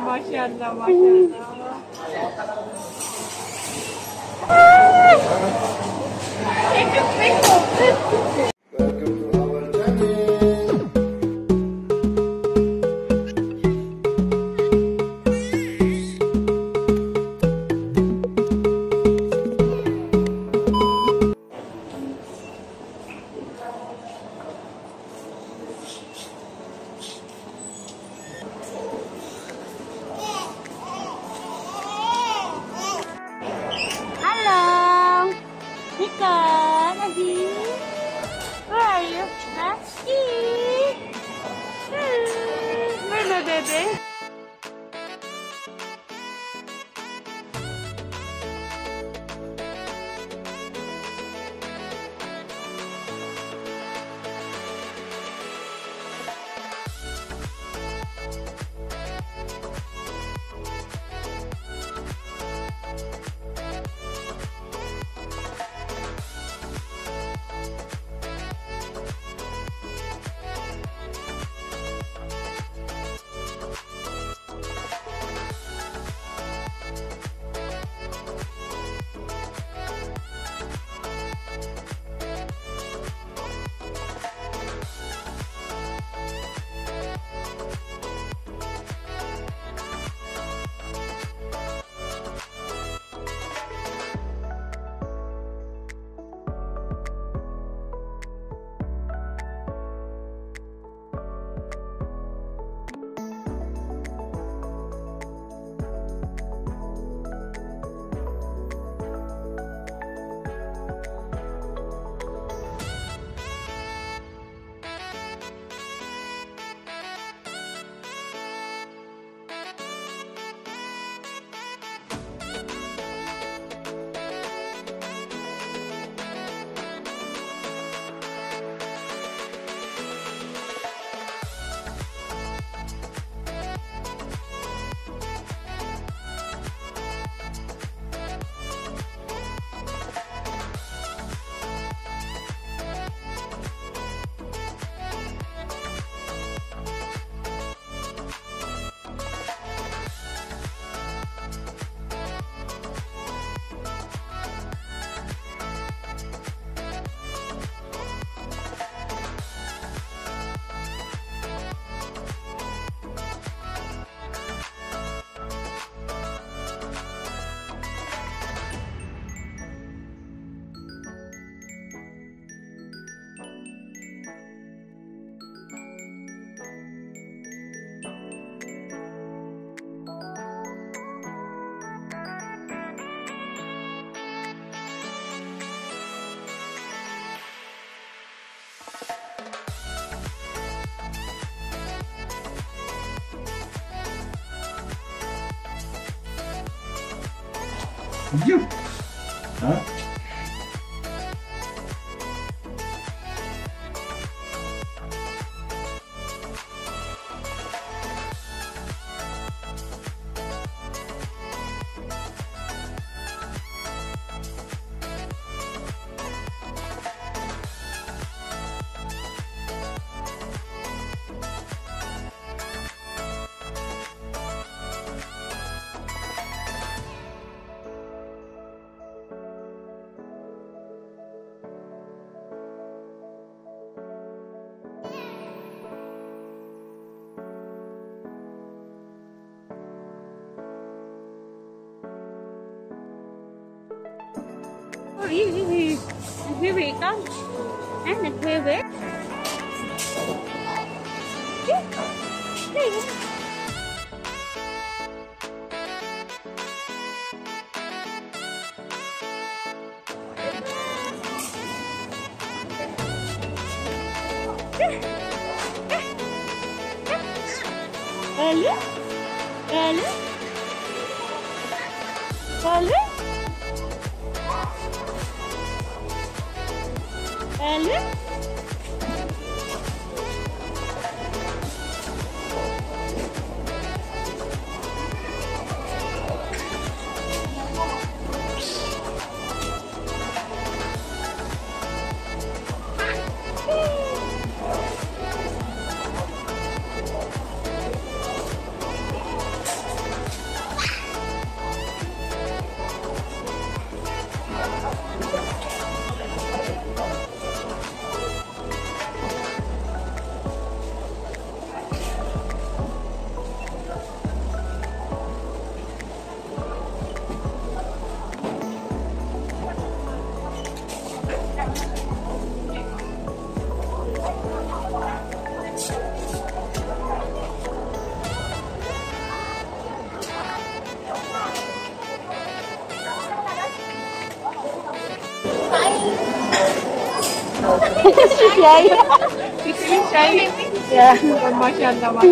Maşallah maşallah. Ekmek oldu. today. you. Huh? Quý vị, quý có hát được quê về. Allez, allez, allez. and Yay. Ito yung shiny. Yeah. Masyallah, masyallah.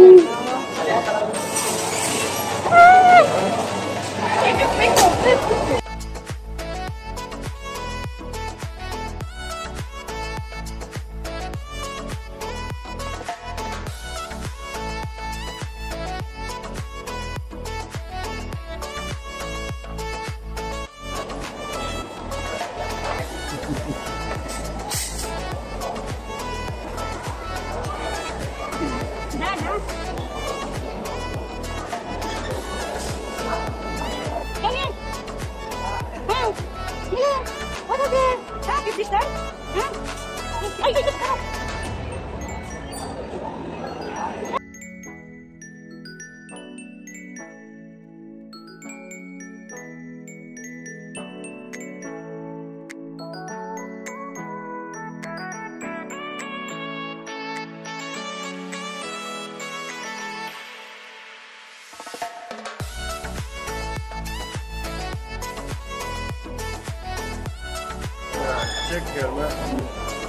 Check it out.